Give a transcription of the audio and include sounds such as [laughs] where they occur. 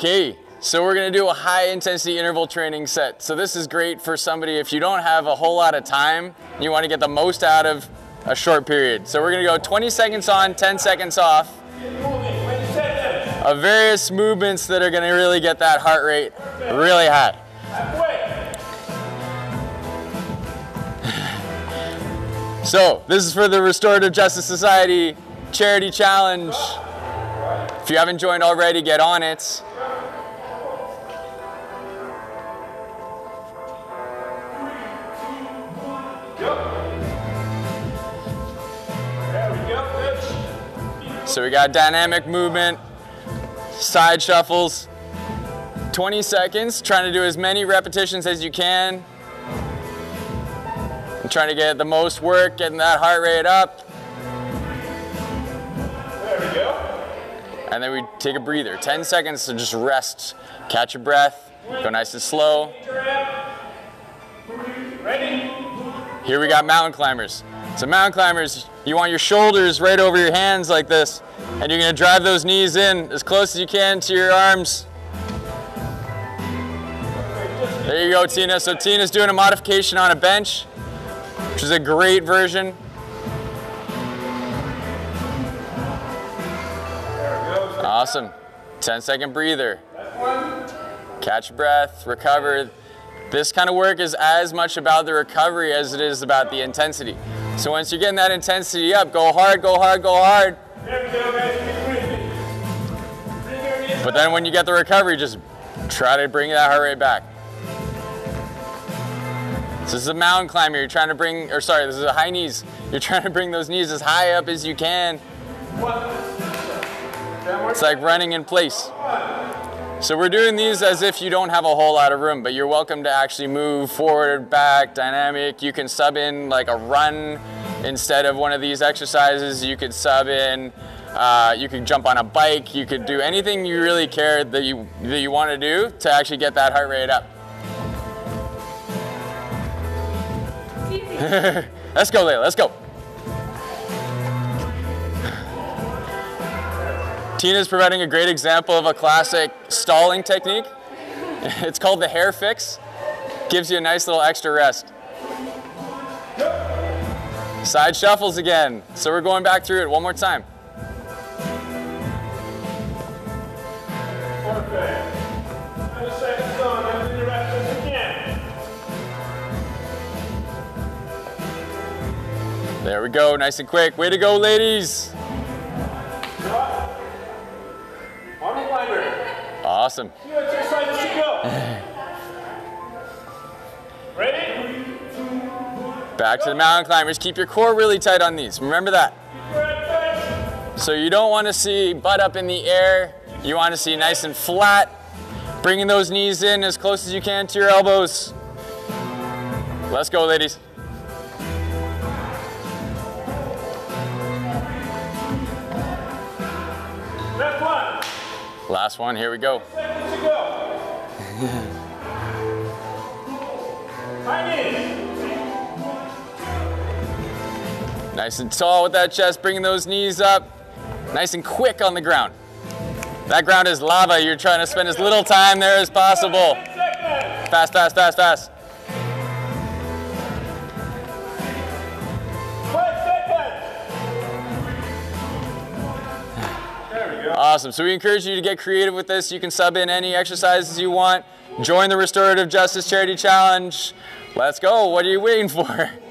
Okay, so we're gonna do a high intensity interval training set. So this is great for somebody if you don't have a whole lot of time, and you wanna get the most out of a short period. So we're gonna go 20 seconds on, 10 seconds off of various movements that are gonna really get that heart rate really high. [laughs] So this is for the Restorative Justice Society Charity Challenge. If you haven't joined already, get on it. So we got dynamic movement, side shuffles, 20 seconds, trying to do as many repetitions as you can. I'm trying to get the most work, getting that heart rate up. There we go. And then we take a breather, 10 seconds to just rest, catch your breath, go nice and slow. Here we got mountain climbers. So mountain climbers, you want your shoulders right over your hands like this, and you're gonna drive those knees in as close as you can to your arms. There you go, Tina. So Tina's doing a modification on a bench, which is a great version. Awesome. 10 second breather. Catch breath, recover. This kind of work is as much about the recovery as it is about the intensity. So once you're getting that intensity up, go hard, go hard, go hard. But then when you get the recovery, just try to bring that heart rate back. So this is a mountain climber. You're trying to bring, or sorry, this is a high knees. You're trying to bring those knees as high up as you can. It's like running in place. So we're doing these as if you don't have a whole lot of room, but you're welcome to actually move forward, back, dynamic. You can sub in like a run instead of one of these exercises. You could sub in, uh, you could jump on a bike. You could do anything you really care that you that you want to do to actually get that heart rate up. [laughs] let's go, Layla. Let's go. Tina's providing a great example of a classic stalling technique. It's called the hair fix. Gives you a nice little extra rest. Side shuffles again. So we're going back through it one more time. There we go, nice and quick. Way to go, ladies. Awesome. Two exercises [sighs] to go. Ready? Back to the mountain climbers. Keep your core really tight on these. Remember that. So you don't want to see butt up in the air. You want to see nice and flat. Bringing those knees in as close as you can to your elbows. Let's go, ladies. Left one. Last one, here we go. Seconds to go. High knees. Nice and tall with that chest, bringing those knees up. Nice and quick on the ground. That ground is lava. You're trying to spend as little time there as possible. Fast, fast, fast, fast. Awesome. So we encourage you to get creative with this. You can sub in any exercises you want. Join the Restorative Justice Charity Challenge. Let's go. What are you waiting for? [laughs]